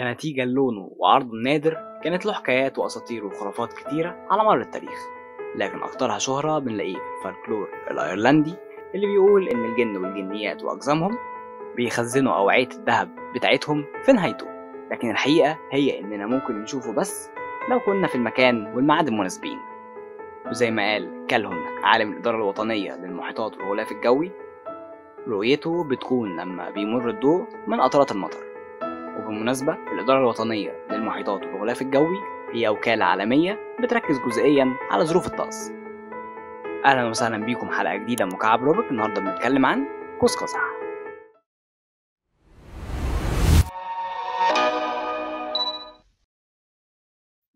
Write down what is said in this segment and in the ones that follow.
كنتيجة للونه وعرضه النادر كانت له حكايات وأساطير وخرافات كتيرة على مر التاريخ. لكن أكترها شهرة بنلاقيه في الفلكلور الأيرلندي اللي بيقول إن الجن والجنيات وأقزامهم بيخزنوا أوعية الذهب بتاعتهم في نهايته. لكن الحقيقة هي إننا ممكن نشوفه بس لو كنا في المكان والميعاد المناسبين وزي ما قال كالهون عالم الإدارة الوطنية للمحيطات والغلاف الجوي رؤيته بتكون لما بيمر الضوء من قطرات المطر. وبالمناسبة الإدارة الوطنية للمحيطات والغلاف الجوي هي وكالة عالمية بتركز جزئيا على ظروف الطقس. أهلا وسهلا بيكم حلقة جديدة من مكعب روبك. النهاردة بنتكلم عن قوس قزح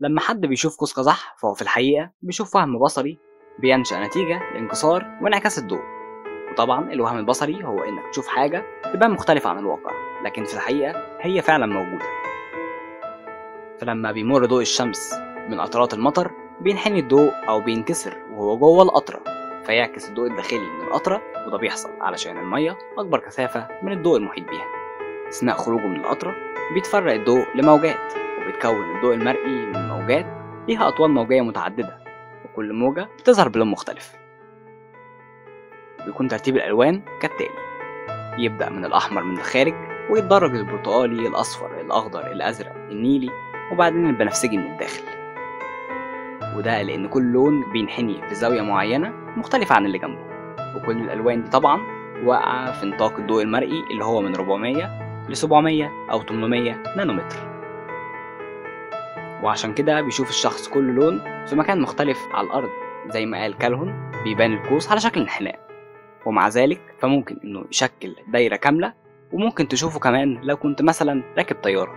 لما حد بيشوف قوس قزح فهو في الحقيقة بيشوف وهم بصري بينشأ نتيجة لانكسار وانعكاس الضوء. وطبعا الوهم البصري هو إنك تشوف حاجة تبان مختلفة عن الواقع لكن في الحقيقة هي فعلا موجودة. فلما بيمر ضوء الشمس من قطرات المطر بينحني الضوء أو بينكسر وهو جوه القطرة فيعكس الضوء الداخلي من القطرة وده بيحصل علشان المية أكبر كثافة من الضوء المحيط بيها. أثناء خروجه من القطرة بيتفرق الضوء لموجات وبيتكون الضوء المرئي من موجات ليها أطوال موجية متعددة وكل موجة بتظهر بلون مختلف. بيكون ترتيب الألوان كالتالي. يبدأ من الأحمر من الخارج ويتدرج للبرتقالي الأصفر الأخضر الأزرق النيلي وبعدين البنفسجي من الداخل. وده لأن كل لون بينحني في زاوية معينة مختلفة عن اللي جنبه. وكل الألوان دي طبعا واقعة في نطاق الضوء المرئي اللي هو من 400 ل 700 أو 800 نانومتر. وعشان كده بيشوف الشخص كل لون في مكان مختلف على الأرض زي ما قال كالهون بيبان القوس على شكل انحناء. ومع ذلك فممكن إنه يشكل دايرة كاملة وممكن تشوفه كمان لو كنت مثلا راكب طيارة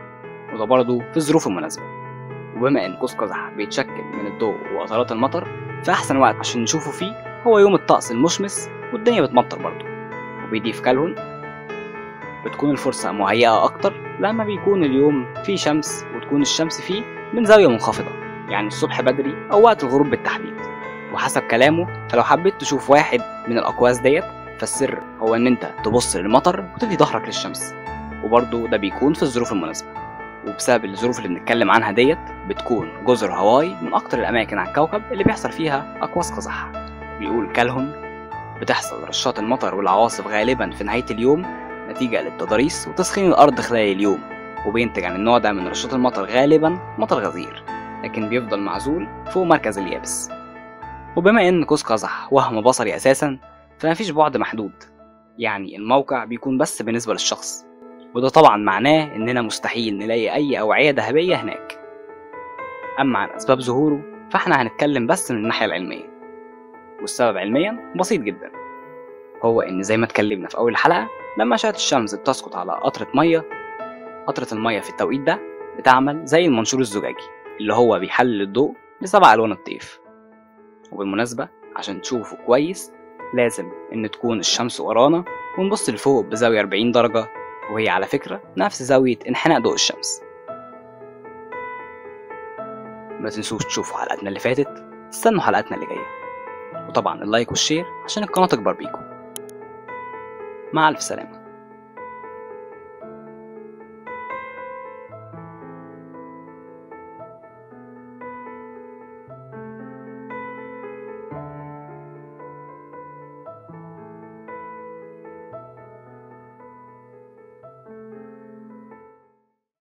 وده برضه في الظروف المناسبة. وبما إن قوس قزح بيتشكل من الضوء وقطرات المطر فأحسن وقت عشان نشوفه فيه هو يوم الطقس المشمس والدنيا بتمطر برضه. وبيضيف كالهون بتكون الفرصة مهيئة أكتر لما بيكون اليوم فيه شمس وتكون الشمس فيه من زاوية منخفضة يعني الصبح بدري أو وقت الغروب بالتحديد. وحسب كلامه فلو حبيت تشوف واحد من الأقواس ديت فالسر هو إن أنت تبص للمطر وتدي ظهرك للشمس. وبرضه ده بيكون في الظروف المناسبة. وبسبب الظروف اللي بنتكلم عنها ديت بتكون جزر هاواي من أكتر الأماكن على الكوكب اللي بيحصل فيها أقواس قزح. بيقول كالهون بتحصل رشات المطر والعواصف غالبا في نهاية اليوم نتيجة للتضاريس وتسخين الأرض خلال اليوم وبينتج عن النوع ده من رشات المطر غالبا مطر غزير لكن بيفضل معزول فوق مركز اليابس. وبما إن قوس قزح وهم بصري أساسا فمفيش بعد محدود. يعني الموقع بيكون بس بالنسبة للشخص. وده طبعا معناه إننا مستحيل نلاقي أي أوعية ذهبية هناك. أما عن أسباب ظهوره فإحنا هنتكلم بس من الناحية العلمية. والسبب علميا بسيط جدا. هو إن زي ما اتكلمنا في أول حلقة لما اشعة الشمس بتسقط على قطرة مية قطرة المية في التوقيت ده بتعمل زي المنشور الزجاجي اللي هو بيحلل الضوء لسبع ألوان الطيف وبالمناسبة عشان تشوفه كويس لازم إن تكون الشمس ورانا ونبص لفوق بزاوية 40 درجة وهي على فكرة نفس زاوية انحناء ضوء الشمس. ما تنسوش تشوفوا حلقاتنا اللي فاتت استنوا حلقاتنا اللي جاية. وطبعا اللايك والشير عشان القناة تكبر بيكم. مع ألف سلامة.